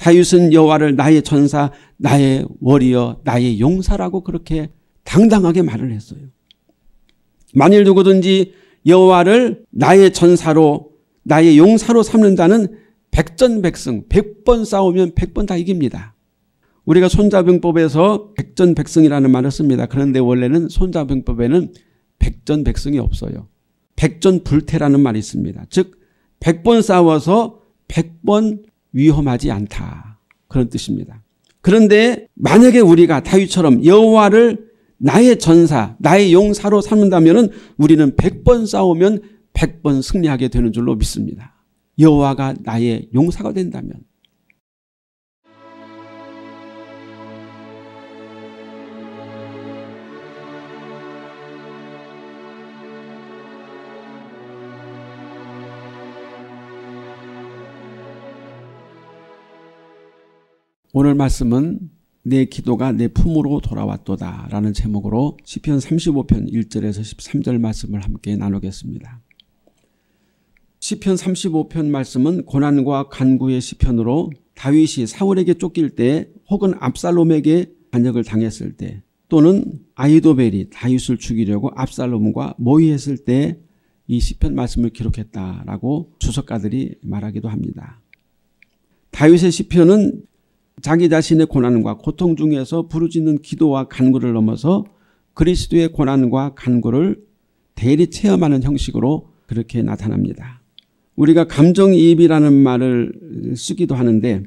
다윗은 여호와를 나의 전사, 나의 워리어, 나의 용사라고 그렇게 당당하게 말을 했어요. 만일 누구든지 여호와를 나의 전사로 나의 용사로 삼는다는 백전백승, 백번 싸우면 백번 다 이깁니다. 우리가 손자병법에서 백전백승이라는 말을 씁니다. 그런데 원래는 손자병법에는 백전백승이 없어요. 백전불태라는 말이 있습니다. 즉 100번 싸워서 100번 위험하지 않다. 그런 뜻입니다. 그런데 만약에 우리가 다윗처럼 여호와를 나의 전사, 나의 용사로 삼는다면 우리는 100번 싸우면 100번 승리하게 되는 줄로 믿습니다. 여호와가 나의 용사가 된다면 오늘 말씀은 내 기도가 내 품으로 돌아왔도다 라는 제목으로 시편 35편 1절에서 13절 말씀을 함께 나누겠습니다. 시편 35편 말씀은 고난과 간구의 시편으로 다윗이 사울에게 쫓길 때 혹은 압살롬에게 반역을 당했을 때 또는 아이도벨이 다윗을 죽이려고 압살롬과 모의했을 때 이 시편 말씀을 기록했다라고 주석가들이 말하기도 합니다. 다윗의 시편은 자기 자신의 고난과 고통 중에서 부르짖는 기도와 간구를 넘어서 그리스도의 고난과 간구를 대리 체험하는 형식으로 그렇게 나타납니다. 우리가 감정이입이라는 말을 쓰기도 하는데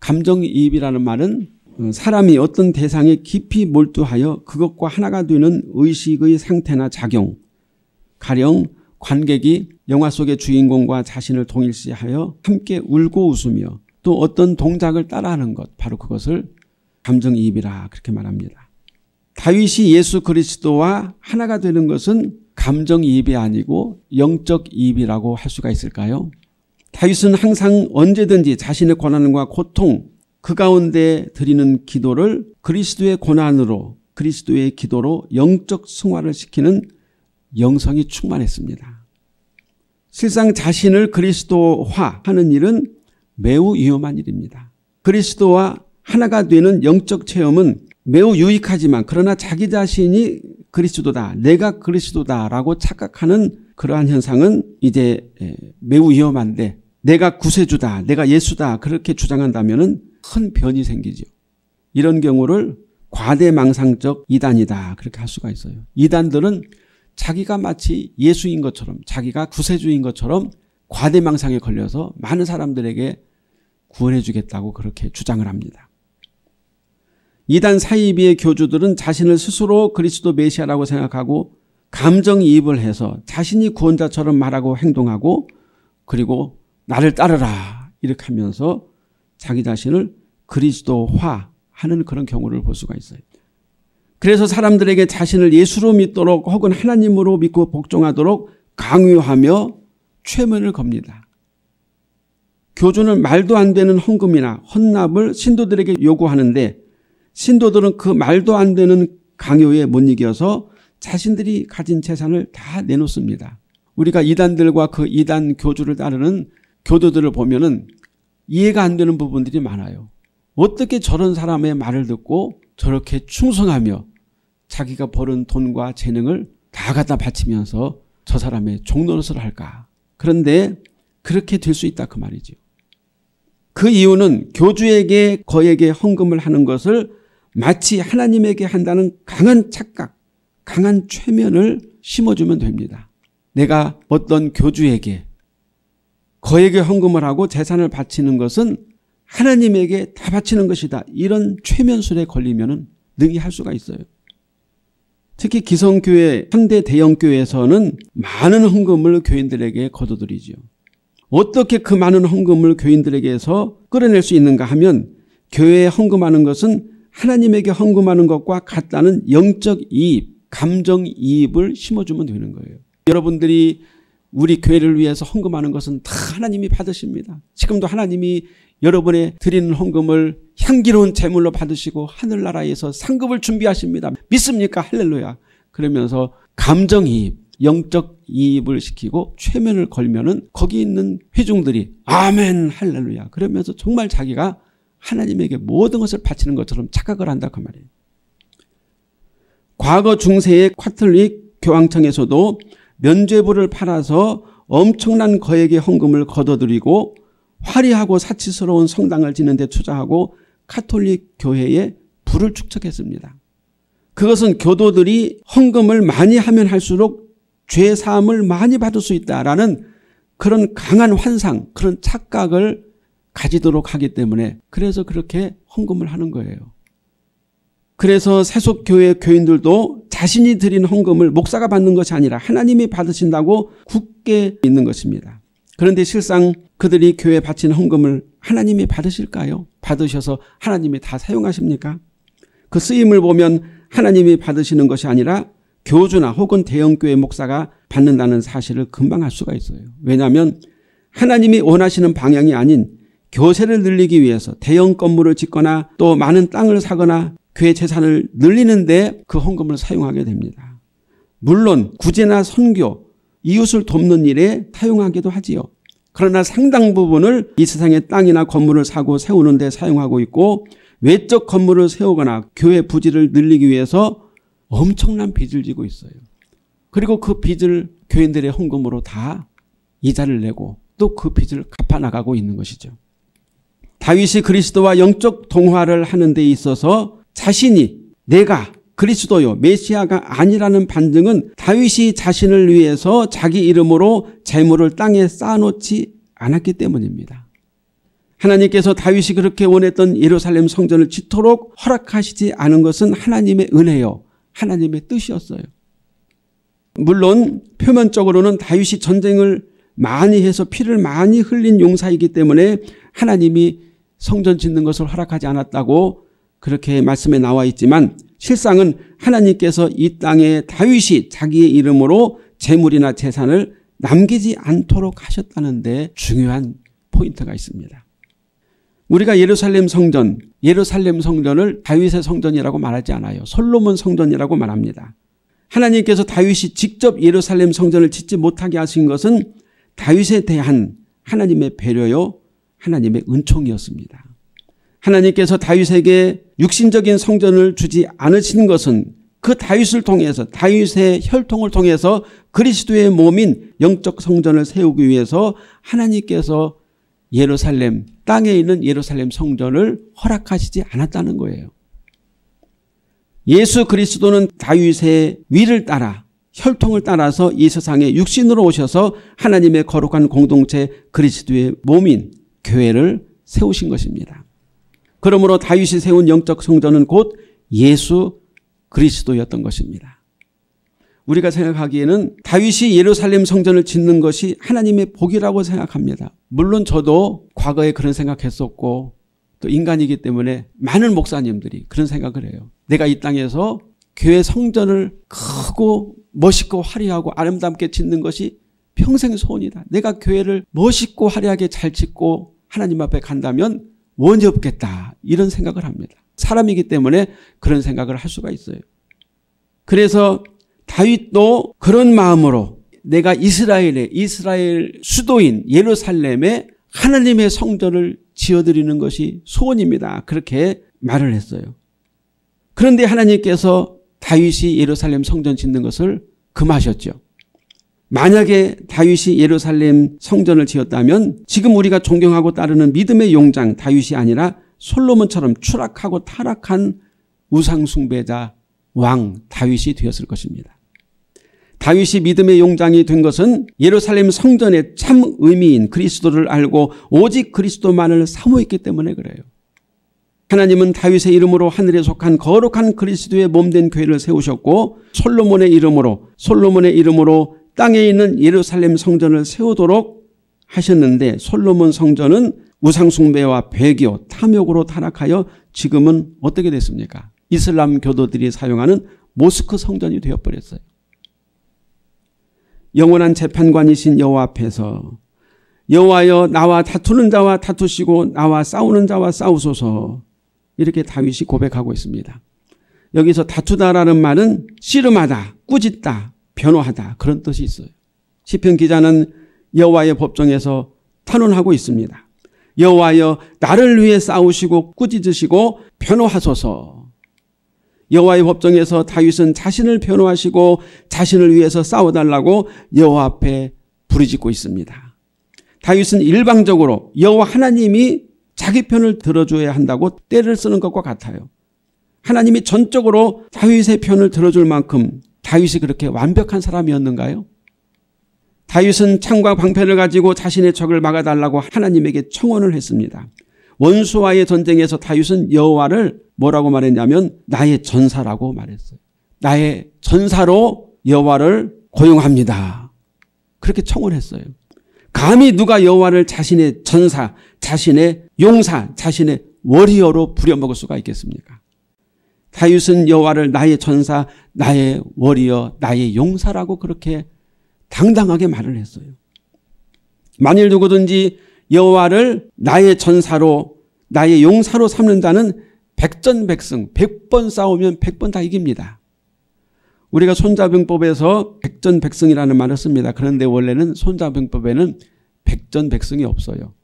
감정이입이라는 말은 사람이 어떤 대상에 깊이 몰두하여 그것과 하나가 되는 의식의 상태나 작용 가령 관객이 영화 속의 주인공과 자신을 동일시하여 함께 울고 웃으며 또 어떤 동작을 따라하는 것 바로 그것을 감정이입이라 그렇게 말합니다. 다윗이 예수 그리스도와 하나가 되는 것은 감정이입이 아니고 영적이입이라고 할 수가 있을까요? 다윗은 항상 언제든지 자신의 고난과 고통 그 가운데 드리는 기도를 그리스도의 고난으로 그리스도의 기도로 영적 승화를 시키는 영성이 충만했습니다. 실상 자신을 그리스도화하는 일은 매우 위험한 일입니다. 그리스도와 하나가 되는 영적 체험은 매우 유익하지만 그러나 자기 자신이 그리스도다 내가 그리스도다라고 착각하는 그러한 현상은 이제 매우 위험한데 내가 구세주다 내가 예수다 그렇게 주장한다면 큰 변이 생기죠. 이런 경우를 과대망상적 이단이다 그렇게 할 수가 있어요. 이단들은 자기가 마치 예수인 것처럼 자기가 구세주인 것처럼 과대망상에 걸려서 많은 사람들에게 구원해 주겠다고 그렇게 주장을 합니다. 이단 사이비의 교주들은 자신을 스스로 그리스도 메시아라고 생각하고 감정이입을 해서 자신이 구원자처럼 말하고 행동하고 그리고 나를 따르라 이렇게 하면서 자기 자신을 그리스도화하는 그런 경우를 볼 수가 있어요. 그래서 사람들에게 자신을 예수로 믿도록 혹은 하나님으로 믿고 복종하도록 강요하며 최면을 겁니다. 교주는 말도 안 되는 헌금이나 헌납을 신도들에게 요구하는데 신도들은 그 말도 안 되는 강요에 못 이겨서 자신들이 가진 재산을 다 내놓습니다. 우리가 이단들과 그 이단 교주를 따르는 교도들을 보면은 이해가 안 되는 부분들이 많아요. 어떻게 저런 사람의 말을 듣고 저렇게 충성하며 자기가 버는 돈과 재능을 다 갖다 바치면서 저 사람의 종노릇을 할까. 그런데 그렇게 될 수 있다 그 말이죠. 그 이유는 교주에게 거에게 헌금을 하는 것을 마치 하나님에게 한다는 강한 착각, 강한 최면을 심어주면 됩니다. 내가 어떤 교주에게 거에게 헌금을 하고 재산을 바치는 것은 하나님에게 다 바치는 것이다. 이런 최면술에 걸리면 능히 할 수가 있어요. 특히 기성교회 상대 대형교회에서는 많은 헌금을 교인들에게 거둬들이죠. 어떻게 그 많은 헌금을 교인들에게서 끌어낼 수 있는가 하면 교회에 헌금하는 것은 하나님에게 헌금하는 것과 같다는 영적 이입, 감정 이입을 심어주면 되는 거예요. 여러분들이 우리 교회를 위해서 헌금하는 것은 다 하나님이 받으십니다. 지금도 하나님이 여러분의 드리는 헌금을 향기로운 제물로 받으시고 하늘나라에서 상급을 준비하십니다. 믿습니까? 할렐루야. 그러면서 감정이입, 영적 이입을 시키고 최면을 걸면은 거기 있는 회중들이 아멘 할렐루야 그러면서 정말 자기가 하나님에게 모든 것을 바치는 것처럼 착각을 한다 그 말이에요. 과거 중세의 카톨릭 교황청에서도 면죄부를 팔아서 엄청난 거액의 헌금을 거둬들이고 화려하고 사치스러운 성당을 짓는 데 투자하고 카톨릭 교회에 불을 축적했습니다. 그것은 교도들이 헌금을 많이 하면 할수록 죄 사함을 많이 받을 수 있다라는 그런 강한 환상, 그런 착각을 가지도록 하기 때문에 그래서 그렇게 헌금을 하는 거예요. 그래서 세속교회 교인들도 자신이 드린 헌금을 목사가 받는 것이 아니라 하나님이 받으신다고 굳게 있는 것입니다. 그런데 실상 그들이 교회에 바친 헌금을 하나님이 받으실까요? 받으셔서 하나님이 다 사용하십니까? 그 쓰임을 보면 하나님이 받으시는 것이 아니라 교주나 혹은 대형교회 목사가 받는다는 사실을 금방 알 수가 있어요. 왜냐하면 하나님이 원하시는 방향이 아닌 교세를 늘리기 위해서 대형 건물을 짓거나 또 많은 땅을 사거나 교회 재산을 늘리는데 그 헌금을 사용하게 됩니다. 물론 구제나 선교, 이웃을 돕는 일에 사용하기도 하지요. 그러나 상당 부분을 이 세상의 땅이나 건물을 사고 세우는 데 사용하고 있고 외적 건물을 세우거나 교회 부지를 늘리기 위해서 엄청난 빚을 지고 있어요. 그리고 그 빚을 교인들의 헌금으로 다 이자를 내고 또 그 빚을 갚아나가고 있는 것이죠. 다윗이 그리스도와 영적 동화를 하는 데 있어서 자신이 내가 그리스도요 메시아가 아니라는 반증은 다윗이 자신을 위해서 자기 이름으로 재물을 땅에 쌓아놓지 않았기 때문입니다. 하나님께서 다윗이 그렇게 원했던 예루살렘 성전을 짓도록 허락하시지 않은 것은 하나님의 은혜요. 하나님의 뜻이었어요. 물론 표면적으로는 다윗이 전쟁을 많이 해서 피를 많이 흘린 용사이기 때문에 하나님이 성전 짓는 것을 허락하지 않았다고 그렇게 말씀에 나와 있지만 실상은 하나님께서 이 땅에 다윗이 자기의 이름으로 재물이나 재산을 남기지 않도록 하셨다는데 중요한 포인트가 있습니다. 우리가 예루살렘 성전, 예루살렘 성전을 다윗의 성전이라고 말하지 않아요. 솔로몬 성전이라고 말합니다. 하나님께서 다윗이 직접 예루살렘 성전을 짓지 못하게 하신 것은 다윗에 대한 하나님의 배려요, 하나님의 은총이었습니다. 하나님께서 다윗에게 육신적인 성전을 주지 않으신 것은 그 다윗을 통해서 다윗의 혈통을 통해서 그리스도의 몸인 영적 성전을 세우기 위해서 하나님께서 예루살렘 땅에 있는 예루살렘 성전을 허락하시지 않았다는 거예요. 예수 그리스도는 다윗의 위를 따라 혈통을 따라서 이 세상에 육신으로 오셔서 하나님의 거룩한 공동체 그리스도의 몸인 교회를 세우신 것입니다. 그러므로 다윗이 세운 영적 성전은 곧 예수 그리스도였던 것입니다. 우리가 생각하기에는 다윗이 예루살렘 성전을 짓는 것이 하나님의 복이라고 생각합니다. 물론 저도 과거에 그런 생각했었고 또 인간이기 때문에 많은 목사님들이 그런 생각을 해요. 내가 이 땅에서 교회 성전을 크고 멋있고 화려하고 아름답게 짓는 것이 평생 소원이다. 내가 교회를 멋있고 화려하게 잘 짓고 하나님 앞에 간다면 원이 없겠다. 이런 생각을 합니다. 사람이기 때문에 그런 생각을 할 수가 있어요. 그래서 다윗도 그런 마음으로 내가 이스라엘의 이스라엘 수도인 예루살렘에 하나님의 성전을 지어드리는 것이 소원입니다. 그렇게 말을 했어요. 그런데 하나님께서 다윗이 예루살렘 성전 짓는 것을 금하셨죠. 만약에 다윗이 예루살렘 성전을 지었다면 지금 우리가 존경하고 따르는 믿음의 용장 다윗이 아니라 솔로몬처럼 추락하고 타락한 우상 숭배자 왕 다윗이 되었을 것입니다. 다윗이 믿음의 용장이 된 것은 예루살렘 성전의 참 의미인 그리스도를 알고 오직 그리스도만을 사모했기 때문에 그래요. 하나님은 다윗의 이름으로 하늘에 속한 거룩한 그리스도의 몸된 교회를 세우셨고 솔로몬의 이름으로 솔로몬의 이름으로 땅에 있는 예루살렘 성전을 세우도록 하셨는데 솔로몬 성전은 우상숭배와 배교, 탐욕으로 타락하여 지금은 어떻게 됐습니까? 이슬람 교도들이 사용하는 모스크 성전이 되어버렸어요. 영원한 재판관이신 여호와 앞에서 여호와여 나와 다투는 자와 다투시고 나와 싸우는 자와 싸우소서 이렇게 다윗이 고백하고 있습니다. 여기서 다투다라는 말은 씨름하다, 꾸짖다, 변호하다 그런 뜻이 있어요. 시편 기자는 여호와의 법정에서 탄원하고 있습니다. 여호와여 나를 위해 싸우시고 꾸짖으시고 변호하소서. 여호와의 법정에서 다윗은 자신을 변호하시고 자신을 위해서 싸워달라고 여호와 앞에 부르짖고 있습니다. 다윗은 일방적으로 여호와 하나님이 자기 편을 들어줘야 한다고 때를 쓰는 것과 같아요. 하나님이 전적으로 다윗의 편을 들어줄 만큼 다윗이 그렇게 완벽한 사람이었는가요? 다윗은 창과 방패를 가지고 자신의 적을 막아달라고 하나님에게 청원을 했습니다. 원수와의 전쟁에서 다윗은 여호와를 뭐라고 말했냐면 나의 전사라고 말했어요. 나의 전사로 여호와를 고용합니다. 그렇게 청원했어요. 감히 누가 여호와를 자신의 전사, 자신의 용사, 자신의 워리어로 부려먹을 수가 있겠습니까? 다윗은 여호와를 나의 전사, 나의 워리어, 나의 용사라고 그렇게 당당하게 말을 했어요. 만일 누구든지 여호와를 나의 전사로 나의 용사로 삼는다는 백전백승, 백번 싸우면 백번 다 이깁니다. 우리가 손자병법에서 백전백승이라는 말을 씁니다. 그런데 원래는 손자병법에는 백전백승이 없어요.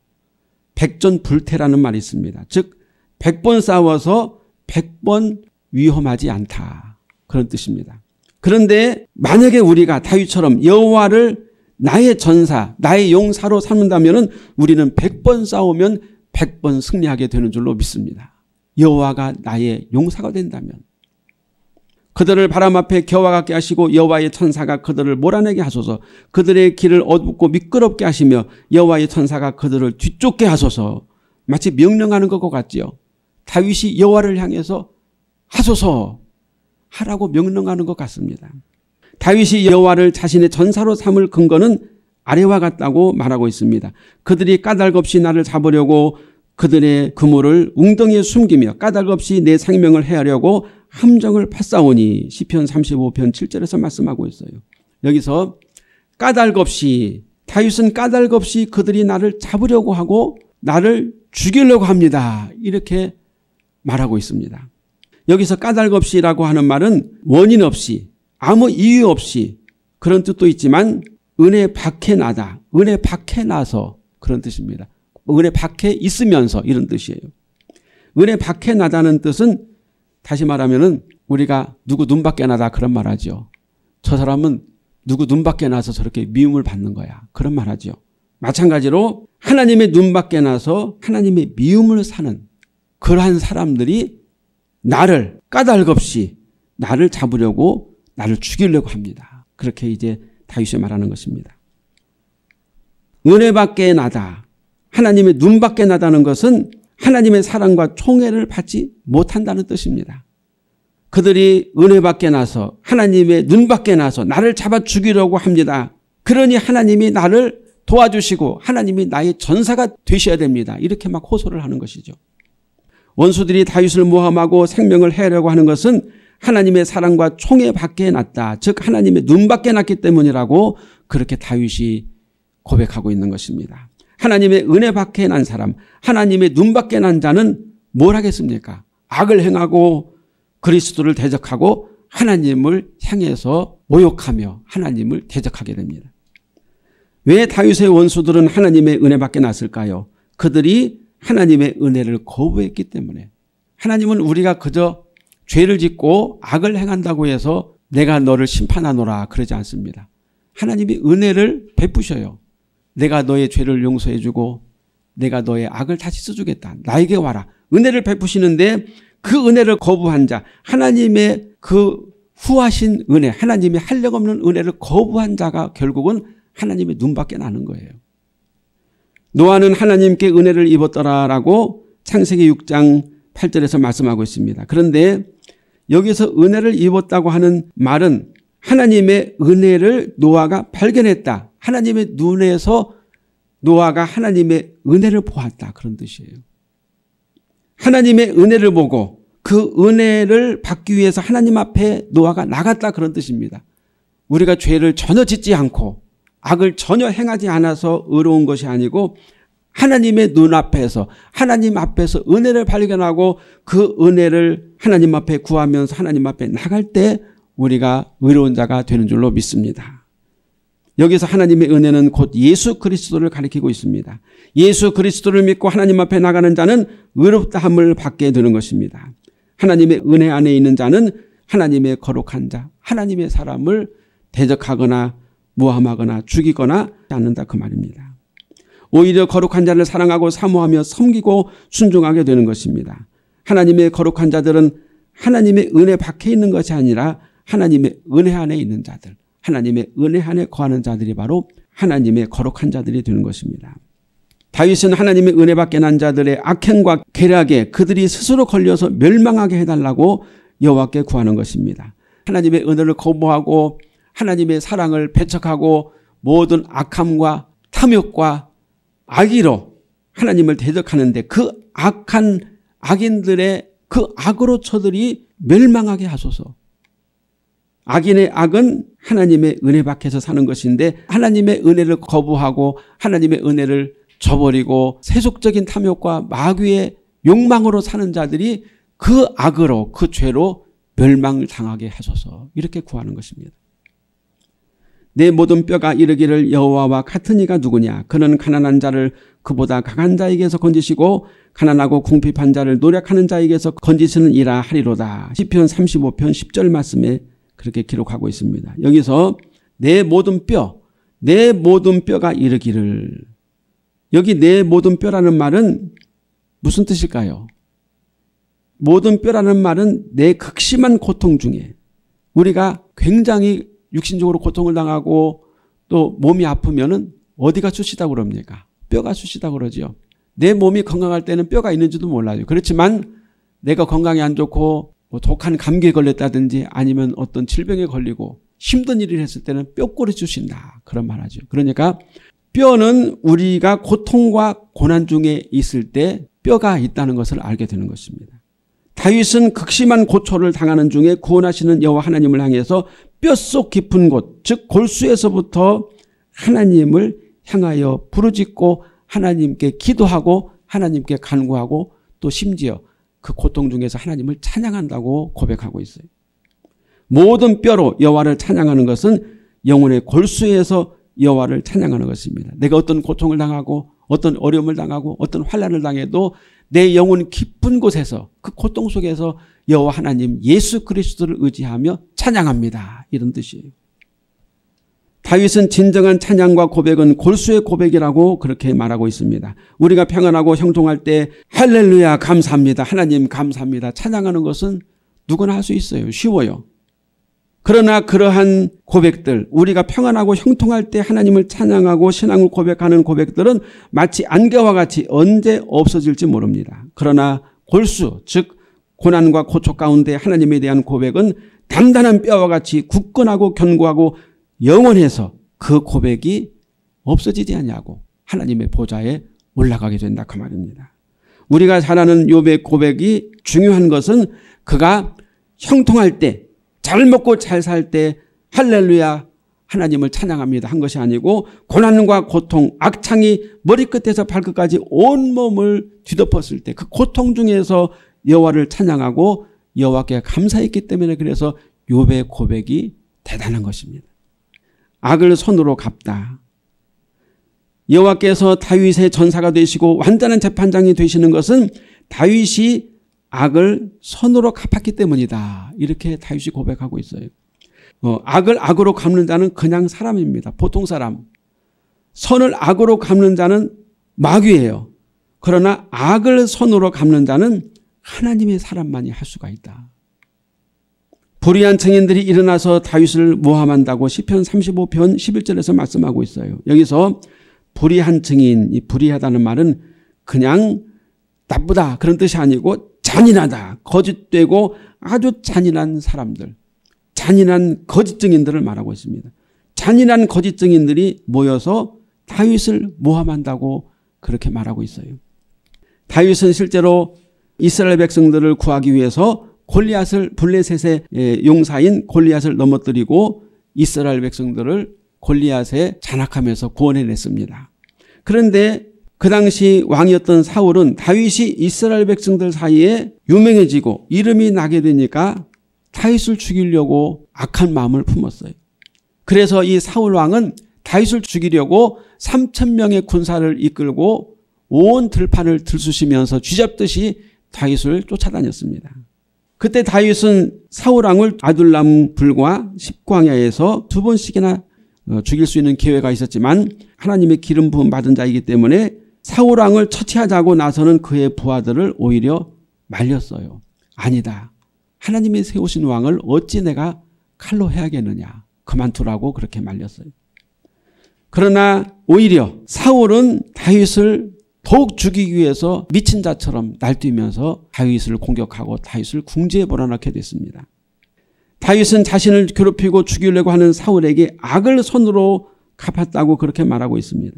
백전불태라는 말이 있습니다. 즉 100번 싸워서 100번 위험하지 않다. 그런 뜻입니다. 그런데 만약에 우리가 다윗처럼 여호와를 나의 전사, 나의 용사로 삼는다면 우리는 100번 싸우면 100번 승리하게 되는 줄로 믿습니다. 여호와가 나의 용사가 된다면 그들을 바람 앞에 겨와 같게 하시고 여호와의 천사가 그들을 몰아내게 하소서 그들의 길을 어둡고 미끄럽게 하시며 여호와의 천사가 그들을 뒤쫓게 하소서 마치 명령하는 것과 같지요. 다윗이 여호와를 향해서 하소서 하라고 명령하는 것 같습니다. 다윗이 여호와를 자신의 전사로 삼을 근거는 아래와 같다고 말하고 있습니다. 그들이 까닭없이 나를 잡으려고 그들의 그물을 웅덩이에 숨기며 까닭없이 내 생명을 해하려고 함정을 파싸오니 시편 35편 7절에서 말씀하고 있어요. 여기서 까닭없이 다윗은 까닭없이 그들이 나를 잡으려고 하고 나를 죽이려고 합니다. 이렇게 말하고 있습니다. 여기서 까닭없이라고 하는 말은 원인 없이 아무 이유 없이 그런 뜻도 있지만 은혜 밖에 나다. 은혜 밖에 나서 그런 뜻입니다. 은혜 밖에 있으면서 이런 뜻이에요. 은혜 밖에 나다는 뜻은 다시 말하면은 우리가 누구 눈 밖에 나다 그런 말 하죠. 저 사람은 누구 눈 밖에 나서 저렇게 미움을 받는 거야. 그런 말 하죠. 마찬가지로 하나님의 눈 밖에 나서 하나님의 미움을 사는 그러한 사람들이 나를 까닭 없이 나를 잡으려고 나를 죽이려고 합니다. 그렇게 이제 다윗이 말하는 것입니다. 은혜 밖에 나다. 하나님의 눈 밖에 나다는 것은 하나님의 사랑과 총애를 받지 못한다는 뜻입니다. 그들이 은혜 밖에 나서 하나님의 눈 밖에 나서 나를 잡아 죽이려고 합니다. 그러니 하나님이 나를 도와주시고 하나님이 나의 전사가 되셔야 됩니다. 이렇게 막 호소를 하는 것이죠. 원수들이 다윗을 모함하고 생명을 해려고 하는 것은 하나님의 사랑과 총애 밖에 났다. 즉 하나님의 눈 밖에 났기 때문이라고 그렇게 다윗이 고백하고 있는 것입니다. 하나님의 은혜 밖에 난 사람, 하나님의 눈 밖에 난 자는 뭘 하겠습니까? 악을 행하고 그리스도를 대적하고 하나님을 향해서 모욕하며 하나님을 대적하게 됩니다. 왜 다윗의 원수들은 하나님의 은혜 밖에 났을까요? 그들이 하나님의 은혜를 거부했기 때문에 하나님은 우리가 그저 죄를 짓고 악을 행한다고 해서 내가 너를 심판하노라 그러지 않습니다. 하나님이 은혜를 베푸셔요. 내가 너의 죄를 용서해 주고 내가 너의 악을 다시 써주겠다. 나에게 와라. 은혜를 베푸시는데 그 은혜를 거부한 자 하나님의 그 후하신 은혜 하나님이 할력 없는 은혜를 거부한 자가 결국은 하나님의 눈밖에 나는 거예요. 노아는 하나님께 은혜를 입었더라라고 창세기 6장 8절에서 말씀하고 있습니다. 그런데 여기서 은혜를 입었다고 하는 말은 하나님의 은혜를 노아가 발견했다. 하나님의 눈에서 노아가 하나님의 은혜를 보았다. 그런 뜻이에요. 하나님의 은혜를 보고 그 은혜를 받기 위해서 하나님 앞에 노아가 나갔다. 그런 뜻입니다. 우리가 죄를 전혀 짓지 않고 악을 전혀 행하지 않아서 의로운 것이 아니고 하나님의 눈앞에서 하나님 앞에서 은혜를 발견하고 그 은혜를 하나님 앞에 구하면서 하나님 앞에 나갈 때 우리가 의로운 자가 되는 줄로 믿습니다. 여기서 하나님의 은혜는 곧 예수 그리스도를 가리키고 있습니다. 예수 그리스도를 믿고 하나님 앞에 나가는 자는 의롭다함을 받게 되는 것입니다. 하나님의 은혜 안에 있는 자는 하나님의 거룩한 자, 하나님의 사람을 대적하거나 모함하거나 죽이거나 않는다 그 말입니다. 오히려 거룩한 자를 사랑하고 사모하며 섬기고 순종하게 되는 것입니다. 하나님의 거룩한 자들은 하나님의 은혜 밖에 있는 것이 아니라 하나님의 은혜 안에 있는 자들, 하나님의 은혜 안에 거하는 자들이 바로 하나님의 거룩한 자들이 되는 것입니다. 다윗은 하나님의 은혜 받게 난 자들의 악행과 계략에 그들이 스스로 걸려서 멸망하게 해달라고 여호와께 구하는 것입니다. 하나님의 은혜를 거부하고 하나님의 사랑을 배척하고 모든 악함과 탐욕과 악의로 하나님을 대적하는데 그 악한 악인들의 그 악으로 저들이 멸망하게 하소서. 악인의 악은 하나님의 은혜 밖에서 사는 것인데 하나님의 은혜를 거부하고 하나님의 은혜를 저버리고 세속적인 탐욕과 마귀의 욕망으로 사는 자들이 그 악으로 그 죄로 멸망을 당하게 하소서 이렇게 구하는 것입니다. 내 모든 뼈가 이르기를 여호와와 같은 이가 누구냐 그는 가난한 자를 그보다 강한 자에게서 건지시고 가난하고 궁핍한 자를 노력하는 자에게서 건지시는 이라 하리로다. 시편 35편 10절 말씀에 그렇게 기록하고 있습니다. 여기서 내 모든 뼈, 내 모든 뼈가 이르기를 여기 내 모든 뼈라는 말은 무슨 뜻일까요? 모든 뼈라는 말은 내 극심한 고통 중에 우리가 굉장히 육신적으로 고통을 당하고 또 몸이 아프면은 어디가 쑤시다고 그럽니까? 뼈가 쑤시다고 그러지요. 내 몸이 건강할 때는 뼈가 있는지도 몰라요. 그렇지만 내가 건강이 안 좋고 뭐 독한 감기에 걸렸다든지 아니면 어떤 질병에 걸리고 힘든 일을 했을 때는 뼈골이 쑤신다. 그런 말 하죠. 그러니까 뼈는 우리가 고통과 고난 중에 있을 때 뼈가 있다는 것을 알게 되는 것입니다. 다윗은 극심한 고초를 당하는 중에 구원하시는 여호와 하나님을 향해서 뼛속 깊은 곳, 즉 골수에서부터 하나님을 향하여 부르짖고 하나님께 기도하고 하나님께 간구하고 또 심지어 그 고통 중에서 하나님을 찬양한다고 고백하고 있어요. 모든 뼈로 여호와를 찬양하는 것은 영혼의 골수에서 여호와를 찬양하는 것입니다. 내가 어떤 고통을 당하고 어떤 어려움을 당하고 어떤 환란을 당해도 내 영혼 깊은 곳에서 그 고통 속에서 여호와 하나님 예수 그리스도를 의지하며 찬양합니다. 이런 뜻이에요. 다윗은 진정한 찬양과 고백은 골수의 고백이라고 그렇게 말하고 있습니다. 우리가 평안하고 형통할 때 할렐루야 감사합니다. 하나님 감사합니다. 찬양하는 것은 누구나 할 수 있어요. 쉬워요. 그러나 그러한 고백들 우리가 평안하고 형통할 때 하나님을 찬양하고 신앙을 고백하는 고백들은 마치 안개와 같이 언제 없어질지 모릅니다. 그러나 골수 즉 고난과 고초 가운데 하나님에 대한 고백은 단단한 뼈와 같이 굳건하고 견고하고 영원해서 그 고백이 없어지지 않냐고 하나님의 보좌에 올라가게 된다 그 말입니다. 우리가 잘 아는 욥의 고백이 중요한 것은 그가 형통할 때 잘 먹고 잘 살 때 할렐루야 하나님을 찬양합니다 한 것이 아니고 고난과 고통 악창이 머리끝에서 발끝까지 온몸을 뒤덮었을 때 그 고통 중에서 여호와를 찬양하고 여호와께 감사했기 때문에 그래서 욥의 고백이 대단한 것입니다. 악을 손으로 갚다. 여호와께서 다윗의 전사가 되시고 완전한 재판장이 되시는 것은 다윗이 악을 손으로 갚았기 때문이다. 이렇게 다윗이 고백하고 있어요. 어, 악을 악으로 갚는 자는 그냥 사람입니다. 보통 사람. 선을 악으로 갚는 자는 마귀예요. 그러나 악을 손으로 갚는 자는 하나님의 사람만이 할 수가 있다. 불의한 청인들이 일어나서 다윗을 모함한다고 시편 35편 11절에서 말씀하고 있어요. 여기서 불의한 증인, 이 불의하다는 말은 그냥 나쁘다 그런 뜻이 아니고 잔인하다, 거짓되고 아주 잔인한 사람들, 잔인한 거짓 증인들을 말하고 있습니다. 잔인한 거짓 증인들이 모여서 다윗을 모함한다고 그렇게 말하고 있어요. 다윗은 실제로 이스라엘 백성들을 구하기 위해서 골리앗을 블레셋의 예, 용사인 골리앗을 넘어뜨리고 이스라엘 백성들을 골리앗에 잔악하면서 구원해냈습니다. 그런데 그 당시 왕이었던 사울은 다윗이 이스라엘 백성들 사이에 유명해지고 이름이 나게 되니까 다윗을 죽이려고 악한 마음을 품었어요. 그래서 이 사울 왕은 다윗을 죽이려고 3천 명의 군사를 이끌고 온 들판을 들쑤시면서 쥐잡듯이 다윗을 쫓아다녔습니다. 그때 다윗은 사울 왕을 아둘람 불과 십광야에서 두 번씩이나 어, 죽일 수 있는 기회가 있었지만 하나님의 기름 부음 받은 자이기 때문에 사울왕을 처치하자고 나서는 그의 부하들을 오히려 말렸어요. 아니다. 하나님이 세우신 왕을 어찌 내가 칼로 해야겠느냐. 그만두라고 그렇게 말렸어요. 그러나 오히려 사울은 다윗을 더욱 죽이기 위해서 미친 자처럼 날뛰면서 다윗을 공격하고 다윗을 궁지에 몰아넣게 됐습니다. 다윗은 자신을 괴롭히고 죽이려고 하는 사울에게 악을 손으로 갚았다고 그렇게 말하고 있습니다.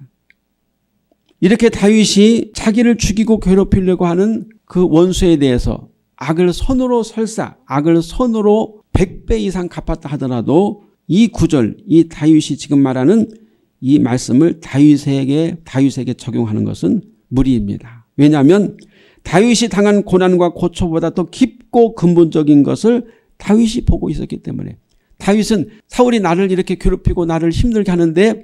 이렇게 다윗이 자기를 죽이고 괴롭히려고 하는 그 원수에 대해서 악을 손으로 설사, 악을 손으로 100배 이상 갚았다 하더라도 이 구절, 이 다윗이 지금 말하는 이 말씀을 다윗에게 다윗에게 적용하는 것은 무리입니다. 왜냐하면 다윗이 당한 고난과 고초보다 더 깊고 근본적인 것을 다윗이 보고 있었기 때문에 다윗은 사울이 나를 이렇게 괴롭히고 나를 힘들게 하는데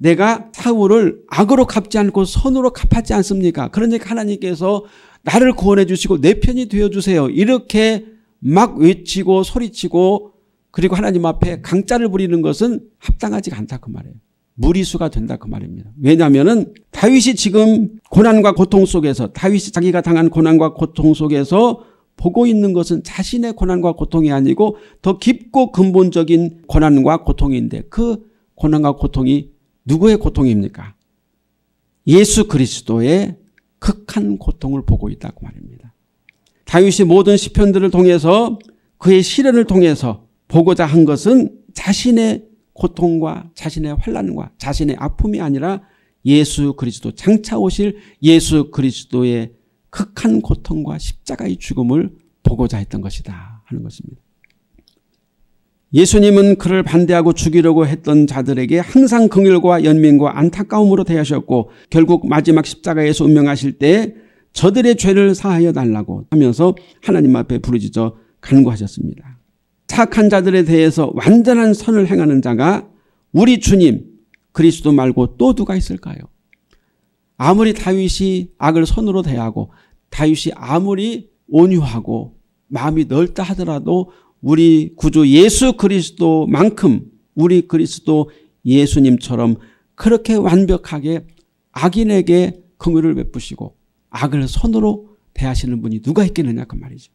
내가 사울을 악으로 갚지 않고 선으로 갚았지 않습니까? 그러니까 하나님께서 나를 구원해 주시고 내 편이 되어 주세요. 이렇게 막 외치고 소리치고 그리고 하나님 앞에 강짜를 부리는 것은 합당하지 않다 그 말이에요. 무리수가 된다 그 말입니다. 왜냐하면 다윗이 지금 고난과 고통 속에서 다윗이 자기가 당한 고난과 고통 속에서 보고 있는 것은 자신의 고난과 고통이 아니고 더 깊고 근본적인 고난과 고통인데 그 고난과 고통이 누구의 고통입니까? 예수 그리스도의 극한 고통을 보고 있다고 말입니다. 다윗이 모든 시편들을 통해서 그의 시련을 통해서 보고자 한 것은 자신의 고통과 자신의 환란과 자신의 아픔이 아니라 예수 그리스도 장차 오실 예수 그리스도의 극한 고통과 십자가의 죽음을 보고자 했던 것이다 하는 것입니다. 예수님은 그를 반대하고 죽이려고 했던 자들에게 항상 긍휼과 연민과 안타까움으로 대하셨고 결국 마지막 십자가에서 운명하실 때 저들의 죄를 사하여 달라고 하면서 하나님 앞에 부르짖어 간구하셨습니다. 착한 자들에 대해서 완전한 선을 행하는 자가 우리 주님 그리스도 말고 또 누가 있을까요? 아무리 다윗이 악을 선으로 대하고 다윗이 아무리 온유하고 마음이 넓다 하더라도 우리 구주 예수 그리스도만큼 우리 그리스도 예수님처럼 그렇게 완벽하게 악인에게 긍휼을 베푸시고 악을 선으로 대하시는 분이 누가 있겠느냐 그 말이죠.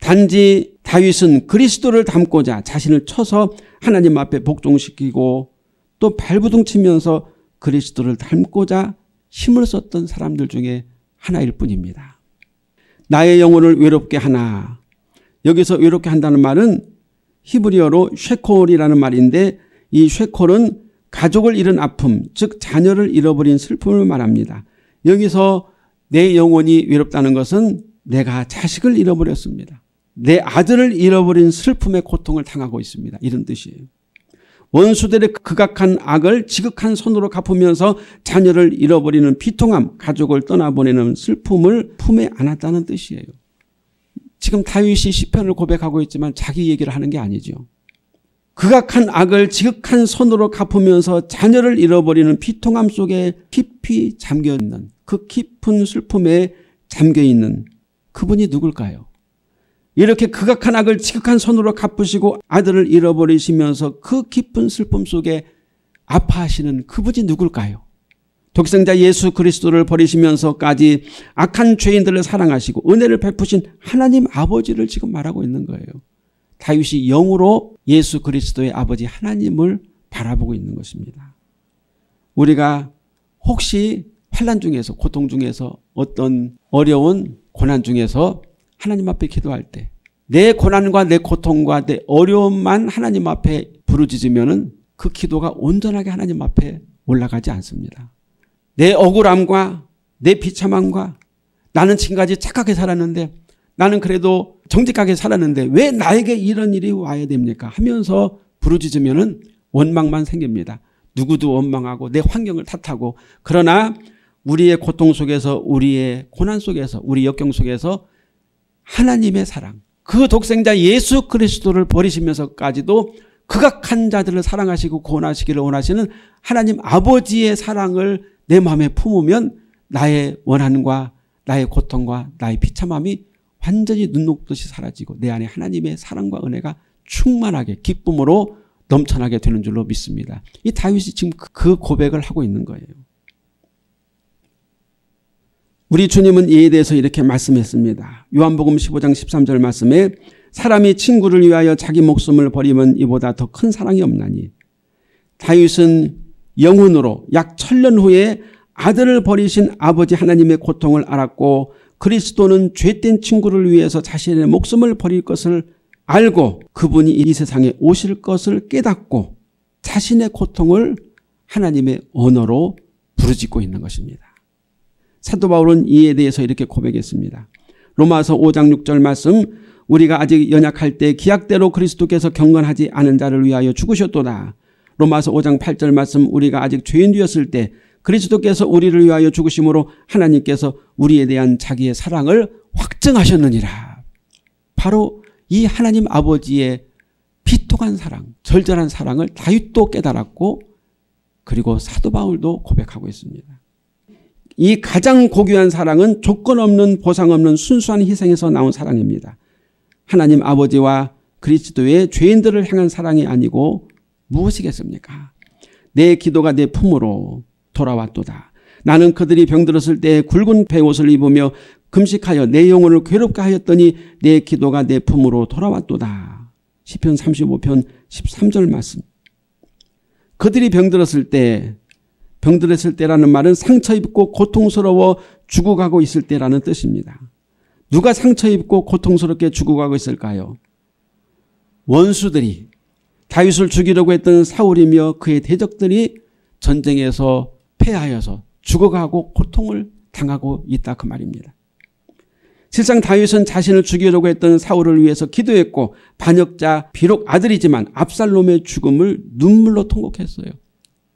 단지 다윗은 그리스도를 닮고자 자신을 쳐서 하나님 앞에 복종시키고 또 발부둥 치면서 그리스도를 닮고자 힘을 썼던 사람들 중에 하나일 뿐입니다. 나의 영혼을 외롭게 하나 여기서 외롭게 한다는 말은 히브리어로 쉐콜이라는 말인데 이 쉐콜은 가족을 잃은 아픔 즉 자녀를 잃어버린 슬픔을 말합니다. 여기서 내 영혼이 외롭다는 것은 내가 자식을 잃어버렸습니다. 내 아들을 잃어버린 슬픔의 고통을 당하고 있습니다. 이런 뜻이에요. 원수들의 극악한 악을 지극한 손으로 갚으면서 자녀를 잃어버리는 비통함, 가족을 떠나보내는 슬픔을 품에 안았다는 뜻이에요. 지금 다윗이 시편을 고백하고 있지만 자기 얘기를 하는 게 아니죠. 극악한 악을 지극한 손으로 갚으면서 자녀를 잃어버리는 비통함 속에 깊이 잠겨 있는 그 깊은 슬픔에 잠겨 있는 그분이 누굴까요? 이렇게 극악한 악을 지극한 손으로 갚으시고 아들을 잃어버리시면서 그 깊은 슬픔 속에 아파하시는 그분이 누굴까요? 독생자 예수 그리스도를 버리시면서까지 악한 죄인들을 사랑하시고 은혜를 베푸신 하나님 아버지를 지금 말하고 있는 거예요. 다윗이 영으로 예수 그리스도의 아버지 하나님을 바라보고 있는 것입니다. 우리가 혹시 환란 중에서 고통 중에서 어떤 어려운 고난 중에서 하나님 앞에 기도할 때 내 고난과 내 고통과 내 어려움만 하나님 앞에 부르짖으면 그 기도가 온전하게 하나님 앞에 올라가지 않습니다. 내 억울함과 내 비참함과 나는 지금까지 착하게 살았는데 나는 그래도 정직하게 살았는데 왜 나에게 이런 일이 와야 됩니까? 하면서 부르짖으면 원망만 생깁니다. 누구도 원망하고 내 환경을 탓하고 그러나 우리의 고통 속에서 우리의 고난 속에서 우리 역경 속에서 하나님의 사랑 그 독생자 예수 그리스도를 버리시면서까지도 극악한 자들을 사랑하시고 구원하시기를 원하시는 하나님 아버지의 사랑을 내 마음에 품으면 나의 원한과 나의 고통과 나의 비참함이 완전히 눈 녹듯이 사라지고 내 안에 하나님의 사랑과 은혜가 충만하게 기쁨으로 넘쳐나게 되는 줄로 믿습니다. 이 다윗이 지금 그, 그 고백을 하고 있는 거예요. 우리 주님은 이에 대해서 이렇게 말씀했습니다. 요한복음 15장 13절 말씀에 사람이 친구를 위하여 자기 목숨을 버리면 이보다 더 큰 사랑이 없나니 다윗은 영혼으로 약 천년 후에 아들을 버리신 아버지 하나님의 고통을 알았고 그리스도는 죄된 친구를 위해서 자신의 목숨을 버릴 것을 알고 그분이 이 세상에 오실 것을 깨닫고 자신의 고통을 하나님의 언어로 부르짖고 있는 것입니다. 사도 바울은 이에 대해서 이렇게 고백했습니다. 로마서 5장 6절 말씀 우리가 아직 연약할 때 기약대로 그리스도께서 경건하지 않은 자를 위하여 죽으셨도다. 로마서 5장 8절 말씀 우리가 아직 죄인 되었을 때 그리스도께서 우리를 위하여 죽으심으로 하나님께서 우리에 대한 자기의 사랑을 확증하셨느니라. 바로 이 하나님 아버지의 비통한 사랑, 절절한 사랑을 다윗도 깨달았고 그리고 사도 바울도 고백하고 있습니다. 이 가장 고귀한 사랑은 조건 없는 보상 없는 순수한 희생에서 나온 사랑입니다. 하나님 아버지와 그리스도의 죄인들을 향한 사랑이 아니고 무엇이겠습니까? 내 기도가 내 품으로 돌아왔도다. 나는 그들이 병들었을 때 굵은 배옷을 입으며 금식하여 내 영혼을 괴롭게 하였더니 내 기도가 내 품으로 돌아왔도다. 시편 35편 13절 말씀. 그들이 병들었을 때 병들었을 때라는 말은 상처 입고 고통스러워 죽어가고 있을 때라는 뜻입니다. 누가 상처 입고 고통스럽게 죽어가고 있을까요? 원수들이 다윗을 죽이려고 했던 사울이며 그의 대적들이 전쟁에서 패하여서 죽어가고 고통을 당하고 있다 그 말입니다. 실상 다윗은 자신을 죽이려고 했던 사울을 위해서 기도했고 반역자 비록 아들이지만 압살롬의 죽음을 눈물로 통곡했어요.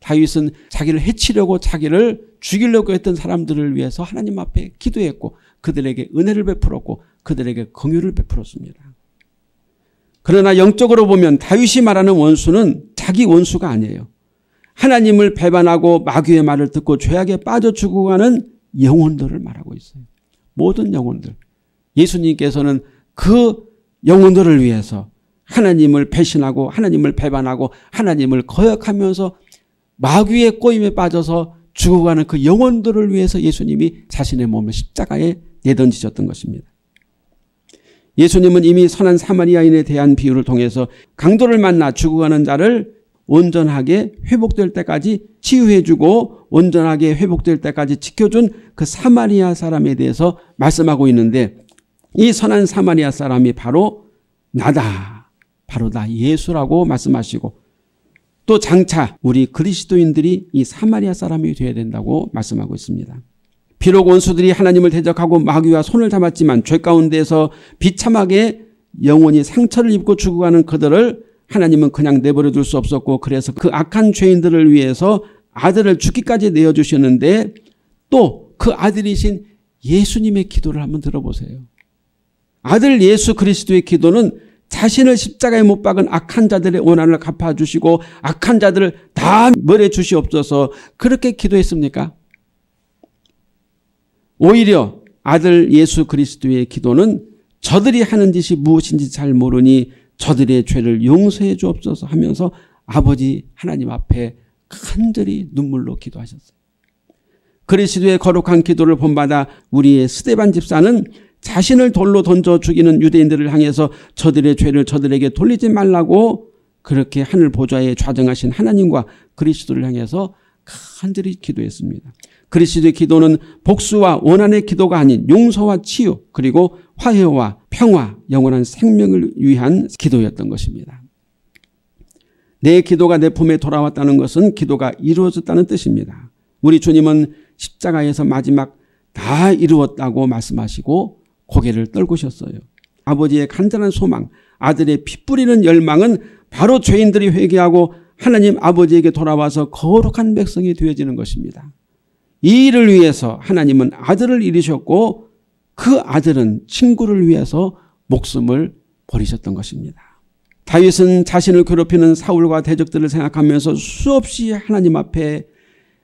다윗은 자기를 해치려고 자기를 죽이려고 했던 사람들을 위해서 하나님 앞에 기도했고 그들에게 은혜를 베풀었고 그들에게 긍휼을 베풀었습니다. 그러나 영적으로 보면 다윗이 말하는 원수는 자기 원수가 아니에요. 하나님을 배반하고 마귀의 말을 듣고 죄악에 빠져 죽어가는 영혼들을 말하고 있어요. 모든 영혼들. 예수님께서는 그 영혼들을 위해서 하나님을 배신하고 하나님을 배반하고 하나님을 거역하면서 마귀의 꼬임에 빠져서 죽어가는 그 영혼들을 위해서 예수님이 자신의 몸을 십자가에 내던지셨던 것입니다. 예수님은 이미 선한 사마리아인에 대한 비유를 통해서 강도를 만나 죽어가는 자를 온전하게 회복될 때까지 치유해주고 온전하게 회복될 때까지 지켜준 그 사마리아 사람에 대해서 말씀하고 있는데 이 선한 사마리아 사람이 바로 나다. 바로 나 예수라고 말씀하시고 또 장차 우리 그리스도인들이 이 사마리아 사람이 되어야 된다고 말씀하고 있습니다. 비록 원수들이 하나님을 대적하고 마귀와 손을 잡았지만 죄 가운데서 비참하게 영원히 상처를 입고 죽어가는 그들을 하나님은 그냥 내버려 둘 수 없었고 그래서 그 악한 죄인들을 위해서 아들을 죽기까지 내어주셨는데 또 그 아들이신 예수님의 기도를 한번 들어보세요. 아들 예수 그리스도의 기도는 자신을 십자가에 못 박은 악한 자들의 원한을 갚아주시고 악한 자들을 다 멀어 주시옵소서 그렇게 기도했습니까? 오히려 아들 예수 그리스도의 기도는 저들이 하는 짓이 무엇인지 잘 모르니 저들의 죄를 용서해 주옵소서 하면서 아버지 하나님 앞에 간절히 눈물로 기도하셨어요. 그리스도의 거룩한 기도를 본받아 우리의 스데반 집사는 자신을 돌로 던져 죽이는 유대인들을 향해서 저들의 죄를 저들에게 돌리지 말라고 그렇게 하늘 보좌에 좌정하신 하나님과 그리스도를 향해서 간절히 기도했습니다. 그리스도의 기도는 복수와 원한의 기도가 아닌 용서와 치유 그리고 화해와 평화 영원한 생명을 위한 기도였던 것입니다. 내 기도가 내 품에 돌아왔다는 것은 기도가 이루어졌다는 뜻입니다. 우리 주님은 십자가에서 마지막 다 이루었다고 말씀하시고 고개를 떨구셨어요. 아버지의 간절한 소망, 아들의 피 뿌리는 열망은 바로 죄인들이 회개하고 하나님 아버지에게 돌아와서 거룩한 백성이 되어지는 것입니다. 이 일을 위해서 하나님은 아들을 잃으셨고 그 아들은 친구를 위해서 목숨을 버리셨던 것입니다. 다윗은 자신을 괴롭히는 사울과 대적들을 생각하면서 수없이 하나님 앞에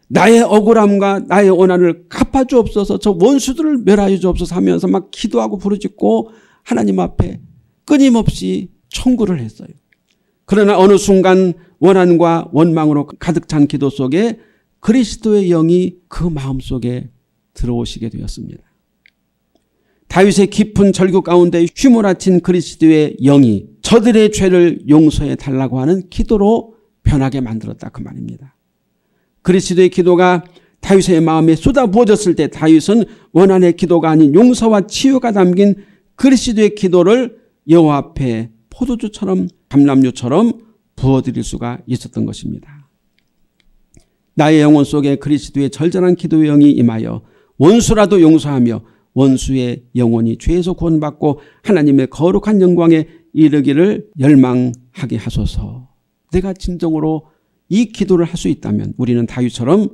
나의 억울함과 나의 원한을 갚아주옵소서 저 원수들을 멸하여 주옵소서 하면서 막 기도하고 부르짖고 하나님 앞에 끊임없이 청구를 했어요. 그러나 어느 순간 원한과 원망으로 가득 찬 기도 속에 그리스도의 영이 그 마음 속에 들어오시게 되었습니다. 다윗의 깊은 절규 가운데 휘몰아친 그리스도의 영이 저들의 죄를 용서해 달라고 하는 기도로 변하게 만들었다 그 말입니다. 그리스도의 기도가 다윗의 마음에 쏟아부어졌을 때 다윗은 원한의 기도가 아닌 용서와 치유가 담긴 그리스도의 기도를 여호와 앞에 포도주처럼 감람유처럼 부어드릴 수가 있었던 것입니다. 나의 영혼 속에 그리스도의 절절한 기도의 영이 임하여 원수라도 용서하며 원수의 영혼이 죄에서 구원받고 하나님의 거룩한 영광에 이르기를 열망하게 하소서. 내가 진정으로 이 기도를 할 수 있다면 우리는 다윗처럼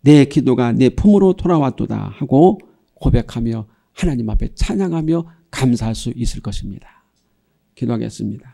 내 기도가 내 품으로 돌아왔도다 하고 고백하며 하나님 앞에 찬양하며 감사할 수 있을 것입니다. 기도하겠습니다.